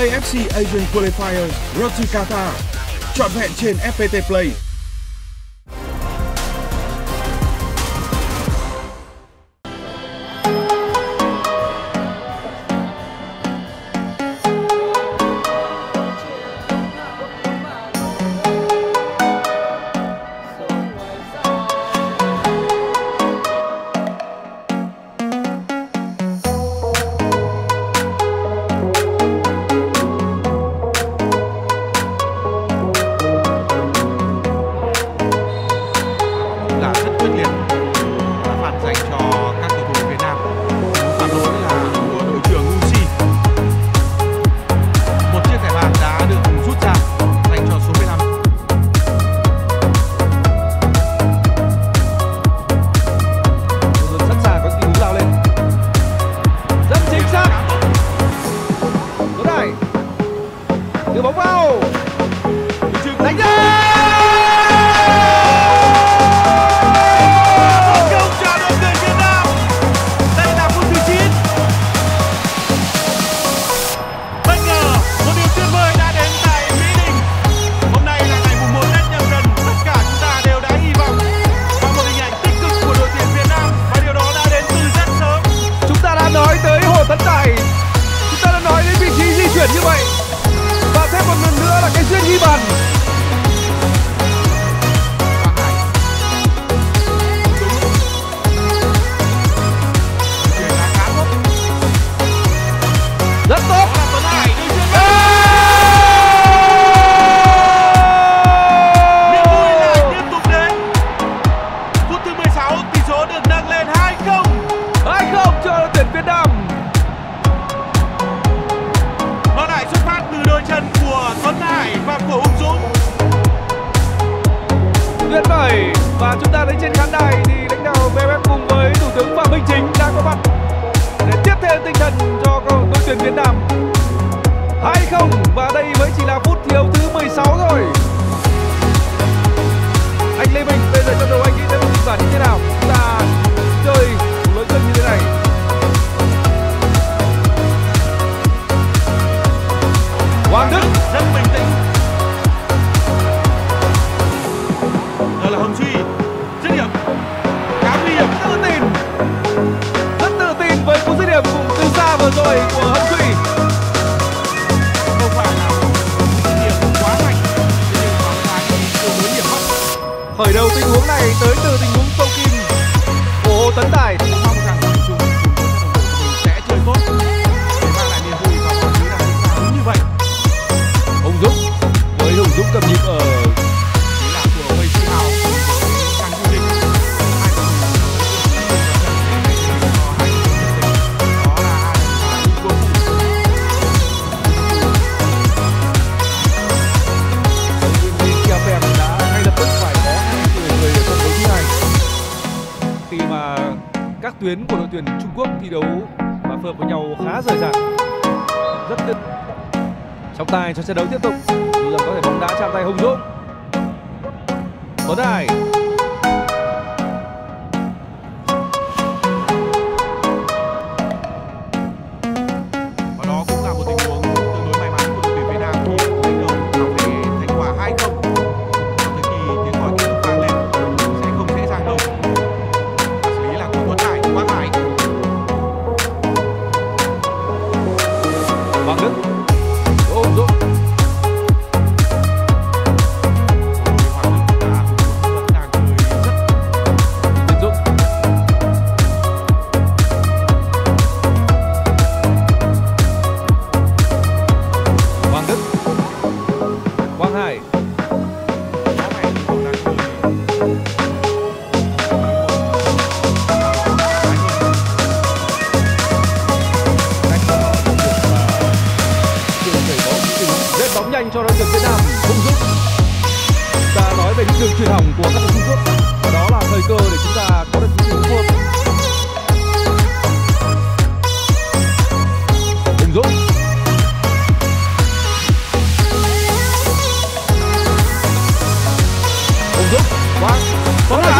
AFC Asian Qualifiers Road to Qatar. Chọn vẹn trên FPT Play. và chúng ta thấy trên khán đài thì lãnh đạo VFF cùng với thủ tướng Phạm Minh Chính đã có mặt để tiếp thêm tinh thần cho đội tuyển Việt Nam. khởi đầu tình huống này tới từ tình huống sâu kim. Của hồ tấn tài các tuyến của đội tuyển Trung Quốc thi đấu và phù hợp với nhau khá rời rạc. Rất tuyệt. Trọng tài cho trận đấu tiếp tục. Dù rằng có thể bóng đá chạm tay Hùng Dũng. Tuấn Hải đường truyền hỏng của các đội Trung Quốc và đó là thời cơ để chúng ta có được những thắng thua. Đình Dũng Hùng Dũng quá. Tuấn Hải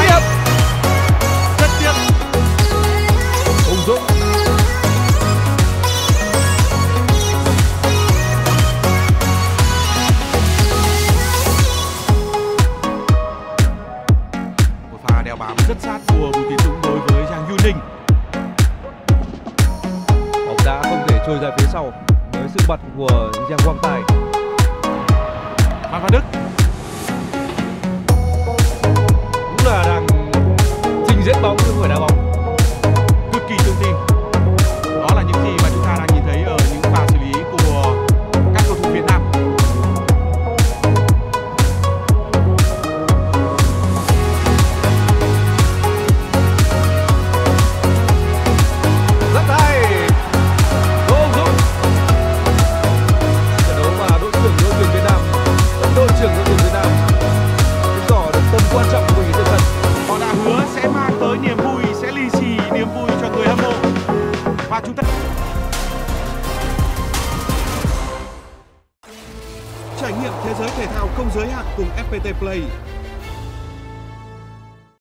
lùi về phía sau với sự bật của Giang Quang Tài. Phan Văn Đức. không giới hạn cùng FPT Play.